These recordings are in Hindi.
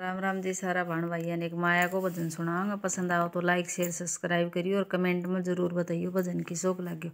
राम राम जी, सारा भाण भाई ने एक माया को भजन सुनाऊँगा। पसंद आओ तो लाइक शेयर सब्सक्राइब करियो और कमेंट में ज़रूर बताइयो भजन की शोक लाग्यो।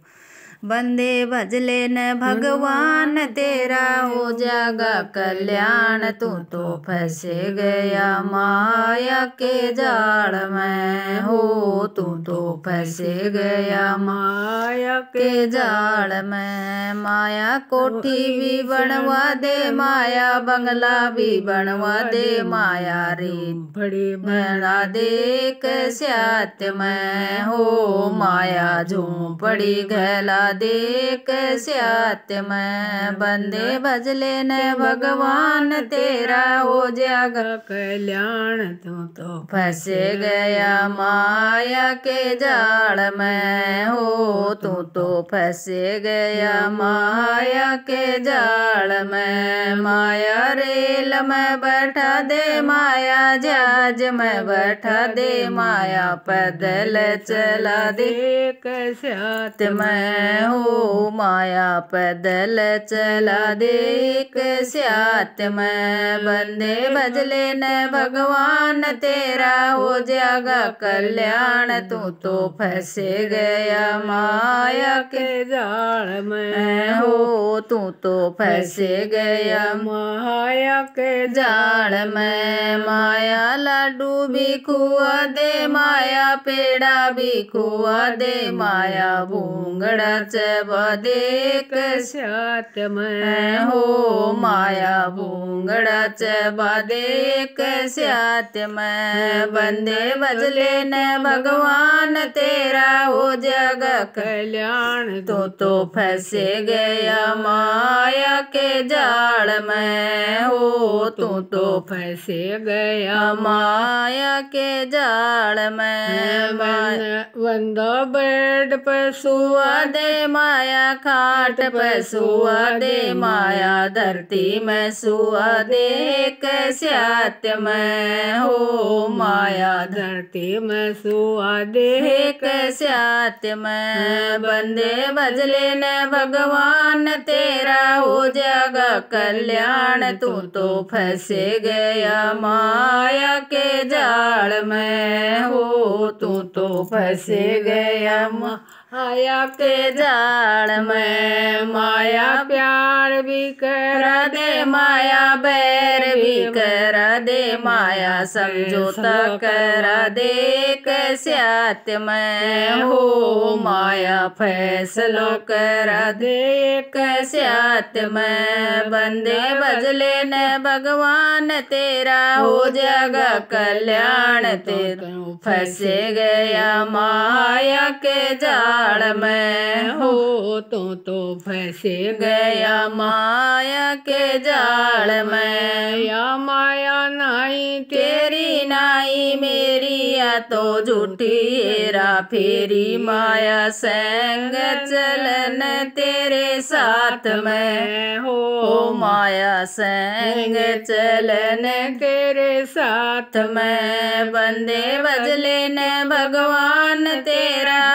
बंदे भजले न भगवान, तेरा हो जागा कल्याण। तू तो फंसे गया माया के जाल में हो। तू तो फंसे गया माया के जाल में। माया कोठी भी बनवा दे, माया बंगला भी बनवा दे। माया रे। बड़ी बना देख कैसे में हो। माया झोंपड़ी गला देख स्यात मैं बंदे भजले न भगवान तेरा हो जागा। कल्याण तू तो फंसे गया माया के जाल में हो। तू तो फंसे गया माया के जाल में। माया रेल में बैठा दे माया जहाज़ में बैठा दे माया पैदल चला दे। कैसे मैं हो माया पैदल चला देख स्यात मैं बंदे बजले न भगवान तेरा हो जागा कल्याण। तू तो फंसे गया माया के जाल में हो तू तो फंसे गया माया के जाल में। माया लाडू भी खुआ दे, माया पेड़ा भी खुआ दे, माया भूंगड़ा देख सात में हो, माया भूंगड़ा देख सात में। बंदे बजले न, भगवान तेरा हो जग कल्याण। तो तो फंसे गया माया के जाल में हो तू तो फंसे गया माया के जाल में। बंदो बेड पर सुआ दे माया खाट पे सुआ दे माया धरती में सुआ दे कैसे में हो। माया धरती में सो देख कैसे में बंदे बजले न भगवान तेरा हो जागा कल्याण। तू तो फंसे गया माया के जाल में हो तू तो फंसे गया माया के जाल में माया प्यार भी कर दे माया बैर भी कर दे माया समझौता कर दे कैसे में हो माया फैसलो कर दे कैसे में बंदे बजले न भगवान तेरा हो जागा कल्याण तेरा। फंसे गया माया के जाल में हो तो तो फंसे गया माया के जाल में। या माया नाई तेरी नाई मेरी या तो झूठी हेरा फेरी माया संग चलन तेरे साथ में हो। माया संग चलन। तेरे साथ में। बंदे बजले न भगवान तेरा।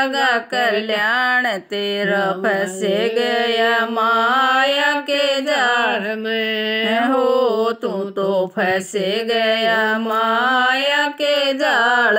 जागा कल्याण तेरा फंस गया माया के जार में। हो तू तो फंस गया माया के जाल